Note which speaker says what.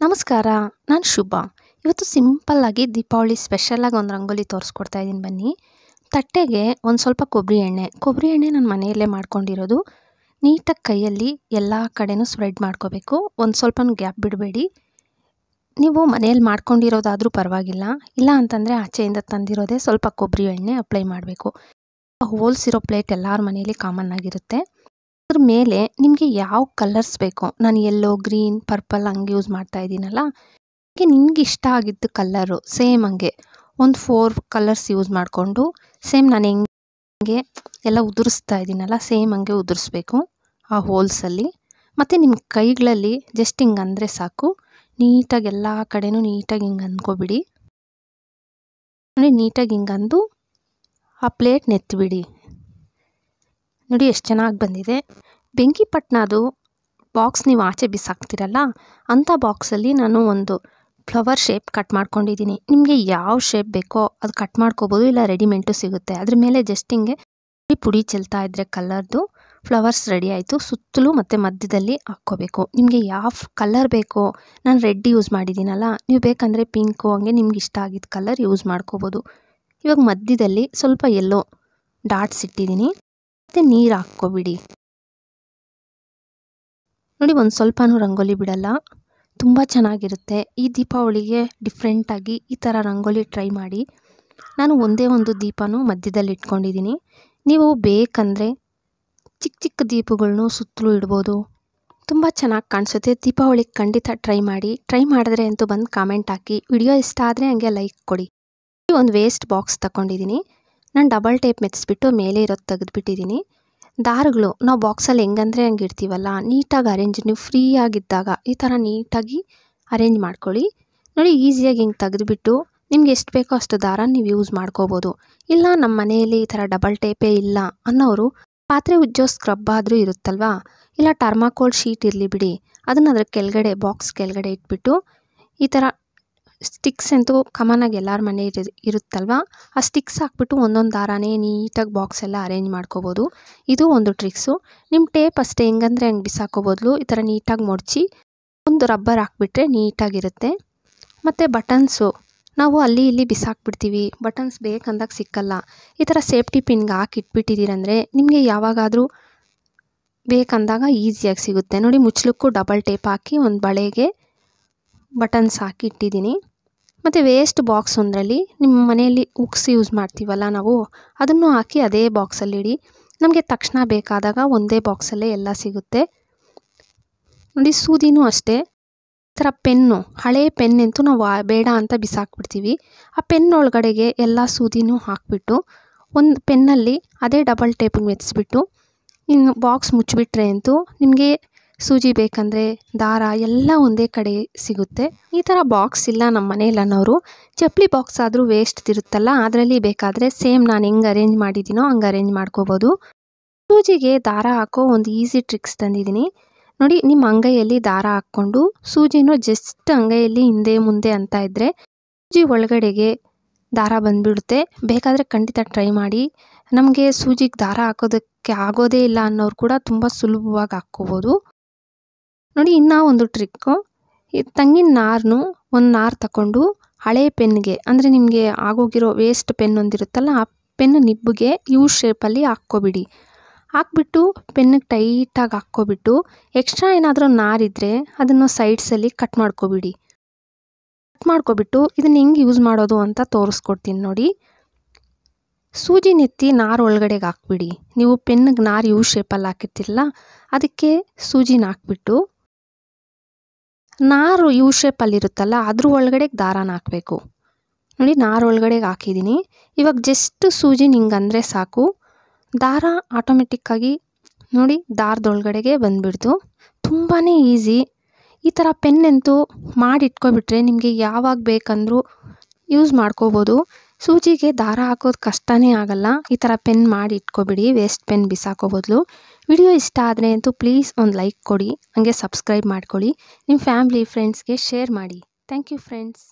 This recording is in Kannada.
Speaker 1: ನಮಸ್ಕಾರ, ನಾನು ಶುಭ. ಇವತ್ತು ಸಿಂಪಲ್ಲಾಗಿ ದೀಪಾವಳಿ ಸ್ಪೆಷಲಾಗಿ ಒಂದು ರಂಗೋಲಿ ತೋರಿಸ್ಕೊಡ್ತಾ ಇದ್ದೀನಿ ಬನ್ನಿ. ತಟ್ಟೆಗೆ ಒಂದು ಸ್ವಲ್ಪ ಕೊಬ್ಬರಿ ಎಣ್ಣೆ. ಕೊಬ್ಬರಿ ಎಣ್ಣೆ ನಾನು ಮನೆಯಲ್ಲೇ ಮಾಡ್ಕೊಂಡಿರೋದು. ನೀಟಾಗಿ ಕೈಯಲ್ಲಿ ಎಲ್ಲ ಕಡೆನೂ ಸ್ಪ್ರೆಡ್ ಮಾಡ್ಕೋಬೇಕು. ಒಂದು ಸ್ವಲ್ಪ ಗ್ಯಾಪ್ ಬಿಡಬೇಡಿ. ನೀವು ಮನೆಯಲ್ಲಿ ಮಾಡ್ಕೊಂಡಿರೋದಾದರೂ ಪರವಾಗಿಲ್ಲ. ಇಲ್ಲ ಅಂತಂದರೆ ಆಚೆಯಿಂದ ತಂದಿರೋದೇ ಸ್ವಲ್ಪ ಕೊಬ್ಬರಿ ಎಣ್ಣೆ ಅಪ್ಲೈ ಮಾಡಬೇಕು. ಹೋಲ್ಸಿರೋ ಪ್ಲೇಟ್ ಎಲ್ಲರ ಮನೆಯಲ್ಲಿ ಕಾಮನ್ ಆಗಿರುತ್ತೆ. ಅದ್ರ ಮೇಲೆ ನಿಮಗೆ ಯಾವ ಕಲರ್ಸ್ ಬೇಕೋ? ನಾನು ಎಲ್ಲೋ ಗ್ರೀನ್ ಪರ್ಪಲ್ ಹಂಗೆ ಯೂಸ್ ಮಾಡ್ತಾ ಇದ್ದೀನಲ್ಲ, ಹಾಗೆ ನಿಮ್ಗೆ ಇಷ್ಟ ಆಗಿದ್ದು ಕಲ್ಲರು ಸೇಮ್ ಹಂಗೆ. ಒಂದು ಫೋರ್ ಕಲರ್ಸ್ ಯೂಸ್ ಮಾಡಿಕೊಂಡು ಸೇಮ್ ನಾನು ಹೆಂಗೆ ಎಲ್ಲ ಉದುರಿಸ್ತಾ ಇದ್ದೀನಲ್ಲ ಸೇಮ್ ಹಂಗೆ ಉದುರಿಸ್ಬೇಕು ಆ ಹೋಲ್ಸಲ್ಲಿ ಮತ್ತು ನಿಮ್ಮ ಕೈಗಳಲ್ಲಿ ಜಸ್ಟ್ ಹಿಂಗೆ ಅಂದರೆ ಸಾಕು, ನೀಟಾಗಿ ಎಲ್ಲ ಕಡೆನೂ ನೀಟಾಗಿ ಹಿಂಗೆ ಅಂದ್ಕೊಬಿಡಿ. ಅಂದರೆ ನೀಟಾಗಿ ಹಿಂಗೆ ಅಂದು ಆ ಪ್ಲೇಟ್ ನೆತ್ತಿಬಿಡಿ. ನೋಡಿ ಎಷ್ಟು ಚೆನ್ನಾಗಿ ಬಂದಿದೆ. ಬೆಂಕಿ ಪಟ್ನದು ಬಾಕ್ಸ್ ನೀವು ಆಚೆ ಬಿಸಾಕ್ತಿರಲ್ಲ ಅಂಥ ಬಾಕ್ಸಲ್ಲಿ ನಾನು ಒಂದು ಫ್ಲವರ್ ಶೇಪ್ ಕಟ್ ಮಾಡ್ಕೊಂಡಿದ್ದೀನಿ. ನಿಮಗೆ ಯಾವ ಶೇಪ್ ಬೇಕೋ ಅದು ಕಟ್ ಮಾಡ್ಕೋಬೋದು, ಇಲ್ಲ ರೆಡಿಮೆಂಟು ಸಿಗುತ್ತೆ. ಅದ್ರ ಮೇಲೆ ಜಸ್ಟ್ ಹಿಂಗೆ ಪುಡಿ ಚೆಲ್ತಾ ಇದ್ದರೆ ಕಲರ್ದು ಫ್ಲವರ್ಸ್ ರೆಡಿ ಆಯಿತು. ಸುತ್ತಲೂ ಮತ್ತು ಮಧ್ಯದಲ್ಲಿ ಹಾಕ್ಕೋಬೇಕು. ನಿಮಗೆ ಯಾವ ಕಲರ್ ಬೇಕೋ, ನಾನು ರೆಡ್ ಯೂಸ್ ಮಾಡಿದ್ದೀನಲ್ಲ, ನೀವು ಬೇಕಂದರೆ ಪಿಂಕು, ಹಂಗೆ ನಿಮ್ಗೆ ಇಷ್ಟ ಆಗಿದ್ದ ಕಲರ್ ಯೂಸ್ ಮಾಡ್ಕೋಬೋದು. ಇವಾಗ ಮಧ್ಯದಲ್ಲಿ ಸ್ವಲ್ಪ ಎಲ್ಲೋ ಡಾಟ್ಸ್ ಇಟ್ಟಿದ್ದೀನಿ. ಮತ್ತು ನೀರು ಹಾಕ್ಕೊಬಿಡಿ. ನೋಡಿ ಒಂದು ಸ್ವಲ್ಪನೂ ರಂಗೋಲಿ ಬಿಡಲ್ಲ. ತುಂಬ ಚೆನ್ನಾಗಿರುತ್ತೆ. ಈ ದೀಪಾವಳಿಗೆ ಡಿಫ್ರೆಂಟಾಗಿ ಈ ಥರ ರಂಗೋಲಿ ಟ್ರೈ ಮಾಡಿ. ನಾನು ಒಂದೇ ಒಂದು ದೀಪನೂ ಮಧ್ಯದಲ್ಲಿ ಇಟ್ಕೊಂಡಿದ್ದೀನಿ. ನೀವು ಬೇಕಂದರೆ ಚಿಕ್ಕ ಚಿಕ್ಕ ದೀಪಗಳನ್ನೂ ಸುತ್ತಲೂ ಇಡ್ಬೋದು. ತುಂಬ ಚೆನ್ನಾಗಿ ಕಾಣಿಸುತ್ತೆ. ದೀಪಾವಳಿಗೆ ಖಂಡಿತ ಟ್ರೈ ಮಾಡಿ. ಟ್ರೈ ಮಾಡಿದ್ರೆ ಅಂತೂ ಬಂದು ಕಾಮೆಂಟ್ ಹಾಕಿ. ವಿಡಿಯೋ ಇಷ್ಟ ಆದರೆ ಹಂಗೆ ಲೈಕ್ ಕೊಡಿ. ಒಂದು ವೇಸ್ಟ್ ಬಾಕ್ಸ್ ತಗೊಂಡಿದ್ದೀನಿ ನಾನು ಡಬಲ್ ಟೇಪ್ ಮೆತ್ತಿಸ್ಬಿಟ್ಟು ಮೇಲೆ ಇರೋದು ತೆಗೆದುಬಿಟ್ಟಿದ್ದೀನಿ ದಾರಗಳು, ನಾವು ಬಾಕ್ಸಲ್ಲಿ ಹೆಂಗಂದ್ರೆ ಹಂಗೆ ಇಡ್ತೀವಲ್ಲ, ನೀಟಾಗಿ ಅರೇಂಜ್ ನೀವು ಫ್ರೀ ಆಗಿದ್ದಾಗ ಈ ಥರ ನೀಟಾಗಿ ಅರೇಂಜ್ ಮಾಡ್ಕೊಳ್ಳಿ. ನೋಡಿ, ಈಸಿಯಾಗಿ ಹಿಂಗೆ ತೆಗೆದುಬಿಟ್ಟು ನಿಮ್ಗೆ ಎಷ್ಟು ಬೇಕೋ ಅಷ್ಟು ದಾರ ನೀವು ಯೂಸ್ ಮಾಡ್ಕೋಬೋದು. ಇಲ್ಲ ನಮ್ಮ ಮನೆಯಲ್ಲಿ ಈ ಥರ ಡಬಲ್ ಟೇಪೇ ಇಲ್ಲ ಅನ್ನೋರು ಪಾತ್ರೆ ಉಜ್ಜೋ ಸ್ಕ್ರಬ್ ಆದರೂ ಇರುತ್ತಲ್ವಾ? ಇಲ್ಲ ಟರ್ಮಾಕೋಲ್ ಶೀಟ್ ಇರಲಿ ಬಿಡಿ. ಅದನ್ನು ಅದ್ರ ಕೆಳಗಡೆ ಬಾಕ್ಸ್ ಕೆಳಗಡೆ ಇಟ್ಬಿಟ್ಟು ಈ ಥರ ಸ್ಟಿಕ್ಸ್ ಅಂತೂ ಕಮನಾಗಿ ಎಲ್ಲರ ಮನೆ ಇರು, ಇರುತ್ತಲ್ವ? ಆ ಸ್ಟಿಕ್ಸ್ ಹಾಕ್ಬಿಟ್ಟು ಒಂದೊಂದು ದಾರನೇ ನೀಟಾಗಿ ಬಾಕ್ಸ್ ಎಲ್ಲ ಅರೇಂಜ್ ಮಾಡ್ಕೋಬೋದು. ಇದು ಒಂದು ಟ್ರಿಕ್ಸು ನಿಮ್ಮ ಟೇಪ್ ಅಷ್ಟೇ, ಹೆಂಗಂದ್ರೆ ಹಂಗೆ ಬಿಸಾಕೋಬೋದ್ಲು ಈ ಥರ ನೀಟಾಗಿ ಮಡಚಿ ಒಂದು ರಬ್ಬರ್ ಹಾಕ್ಬಿಟ್ರೆ ನೀಟಾಗಿರುತ್ತೆ. ಮತ್ತು ಬಟನ್ಸು ನಾವು ಅಲ್ಲಿ ಇಲ್ಲಿ ಬಿಸಾಕ್ಬಿಡ್ತೀವಿ. ಬಟನ್ಸ್ ಬೇಕಂದಾಗ ಸಿಕ್ಕಲ್ಲ. ಈ ಥರ ಸೇಫ್ಟಿ ಪಿನ್ಗೆ ಹಾಕಿ ಇಟ್ಬಿಟ್ಟಿದ್ದೀರಂದರೆ ನಿಮಗೆ ಯಾವಾಗಾದರೂ ಬೇಕಂದಾಗ ಈಸಿಯಾಗಿ ಸಿಗುತ್ತೆ. ನೋಡಿ ಮುಚ್ಚಲಿಕ್ಕೂ ಡಬಲ್ ಟೇಪ್ ಹಾಕಿ ಒಂದು ಬಳೆಗೆ ಬಟನ್ಸ್ ಹಾಕಿಟ್ಟಿದ್ದೀನಿ ಮತ್ತು ವೇಸ್ಟ್ ಬಾಕ್ಸ್ ಒಂದರಲ್ಲಿ ನಿಮ್ಮ ಮನೆಯಲ್ಲಿ ಉಕ್ಸ್ ಯೂಸ್ ಮಾಡ್ತೀವಲ್ಲ ನಾವು, ಅದನ್ನು ಹಾಕಿ ಅದೇ ಬಾಕ್ಸಲ್ಲಿ ಇಡಿ. ನಮಗೆ ತಕ್ಷಣ ಬೇಕಾದಾಗ ಒಂದೇ ಬಾಕ್ಸಲ್ಲೇ ಎಲ್ಲ ಸಿಗುತ್ತೆ. ನೋಡಿ ಸೂದಿನೂ ಅಷ್ಟೇ. ಥರ ಪೆನ್ನು, ಹಳೆ ಪೆನ್ನಂತೂ ನಾವು ಬೇಡ ಅಂತ ಬಿಸಾಕ್ಬಿಡ್ತೀವಿ. ಆ ಪೆನ್ ಒಳಗಡೆಗೆ ಎಲ್ಲ ಸೂದಿನೂ ಹಾಕಿಬಿಟ್ಟು, ಒಂದು ಪೆನ್ನಲ್ಲಿ ಅದೇ ಡಬಲ್ ಟೇಪಿಂಗ್ ಮೆತ್ತಿಸ್ಬಿಟ್ಟು ಇನ್ನು ಬಾಕ್ಸ್ ಮುಚ್ಚಿಬಿಟ್ರೆ ಅಂತೂ ನಿಮಗೆ ಸೂಜಿ ಬೇಕಂದರೆ ದಾರ ಎಲ್ಲ ಒಂದೇ ಕಡೆ ಸಿಗುತ್ತೆ. ಈ ಥರ ಬಾಕ್ಸ್ ಇಲ್ಲ ನಮ್ಮ ಮನೇಲಿ ಅನ್ನೋರು ಚಪ್ಪಲಿ ಬಾಕ್ಸ್ ಆದರೂ ವೇಸ್ಟ್ ತಿರುತ್ತಲ್ಲ ಅದರಲ್ಲಿ ಬೇಕಾದರೆ ಸೇಮ್ ನಾನು ಹೆಂಗೆ ಅರೇಂಜ್ ಮಾಡಿದ್ದೀನೋ ಹಂಗೆ ಅರೇಂಜ್ ಮಾಡ್ಕೋಬೋದು. ಸೂಜಿಗೆ ದಾರ ಹಾಕೋ ಒಂದು ಈಸಿ ಟ್ರಿಕ್ಸ್ ತಂದಿದ್ದೀನಿ. ನೋಡಿ ನಿಮ್ಮ ಅಂಗೈಯಲ್ಲಿ ದಾರ ಹಾಕ್ಕೊಂಡು, ಸೂಜಿನೂ ಜಸ್ಟ್ ಅಂಗೈಯಲ್ಲಿ ಹಿಂದೆ ಮುಂದೆ ಅಂತ ಇದ್ದರೆ ಸೂಜಿ ಒಳಗಡೆಗೆ ದಾರ ಬಂದುಬಿಡುತ್ತೆ. ಬೇಕಾದರೆ ಖಂಡಿತ ಟ್ರೈ ಮಾಡಿ. ನಮಗೆ ಸೂಜಿಗೆ ದಾರ ಹಾಕೋದಕ್ಕೆ ಆಗೋದೇ ಇಲ್ಲ ಅನ್ನೋರು ಕೂಡ ತುಂಬ ಸುಲಭವಾಗಿ ಹಾಕ್ಕೋಬೋದು. ನೋಡಿ, ಇನ್ನೂ ಒಂದು ಟ್ರಿಕ್ಕು ಈ ತಂಗಿನ ನಾರನ್ನು ಒಂದು ನಾರು ತಗೊಂಡು ಹಳೆ ಪೆನ್ಗೆ, ಅಂದರೆ ನಿಮಗೆ ಆಗೋಗಿರೋ ವೇಸ್ಟ್ ಪೆನ್ ಒಂದಿರುತ್ತಲ್ಲ, ಆ ಪೆನ್ ನಿಬ್ಬಿಗೆ ಯು ಶೇಪಲ್ಲಿ ಹಾಕ್ಕೊಬಿಡಿ. ಹಾಕ್ಬಿಟ್ಟು ಪೆನ್ನಿಗೆ ಟೈಟಾಗಿ ಹಾಕ್ಕೊಬಿಟ್ಟು ಎಕ್ಸ್ಟ್ರಾ ಏನಾದರೂ ನಾರಿದ್ದರೆ ಅದನ್ನು ಸೈಡ್ಸಲ್ಲಿ ಕಟ್ ಮಾಡ್ಕೋಬಿಡಿ. ಕಟ್ ಮಾಡ್ಕೊಬಿಟ್ಟು ಇದನ್ನು ಹೆಂಗೆ ಯೂಸ್ ಮಾಡೋದು ಅಂತ ತೋರಿಸ್ಕೊಡ್ತೀನಿ ನೋಡಿ. ಸೂಜಿ ನೆತ್ತಿ ನಾರು ಒಳಗಡೆಗೆ ಹಾಕ್ಬಿಡಿ. ನೀವು ಪೆನ್ನಿಗೆ ನಾರು ಯು ಶೇಪಲ್ಲಿ ಹಾಕಿರ್ತಿರಲ್ಲ, ಅದಕ್ಕೆ ಸೂಜಿನ ಹಾಕ್ಬಿಟ್ಟು ನಾರು ಯು ಶೇಪಲ್ಲಿರುತ್ತಲ್ಲ ಅದ್ರ ಒಳಗಡೆ ದಾರಾನ ಹಾಕಬೇಕು. ನೋಡಿ, ನಾರು ಒಳಗಡೆಗೆ ಹಾಕಿದ್ದೀನಿ ಇವಾಗ ಜಸ್ಟ್ ಸೂಜಿ ನಿಂಗಂದರೆ ಸಾಕು. ದಾರ ಆಟೋಮೆಟಿಕ್ಕಾಗಿ ನೋಡಿ, ದಾರದೊಳಗಡೆಗೆ ಬಂದುಬಿಡ್ತು. ತುಂಬಾ ಈಸಿ. ಈ ಥರ ಪೆನ್ನಂತೂ ಮಾಡಿ ಇಟ್ಕೊಬಿಟ್ರೆ ನಿಮಗೆ ಯಾವಾಗ ಬೇಕಂದರೂ ಯೂಸ್ ಮಾಡ್ಕೋಬೋದು. ಸೂಜಿಗೆ ದಾರ ಹಾಕೋದು ಕಷ್ಟನೇ ಆಗಲ್ಲ. ಈ ಥರ ಪೆನ್ ಮಾಡಿ ಇಟ್ಕೊಬಿಡಿ ವೇಸ್ಟ್ ಪೆನ್ ಬಿಸಾಕೋ ಬದಲು. ವಿಡಿಯೋ ಇಷ್ಟ ಆದರೆ ಅಂತೂ ಪ್ಲೀಸ್ ಒಂದು ಲೈಕ್ ಕೊಡಿ, ಹಂಗೆ ಸಬ್ಸ್ಕ್ರೈಬ್ ಮಾಡ್ಕೊಳ್ಳಿ. ನಿಮ್ಮ ಫ್ಯಾಮ್ಲಿ ಫ್ರೆಂಡ್ಸ್ಗೆ ಶೇರ್ ಮಾಡಿ. Thank you friends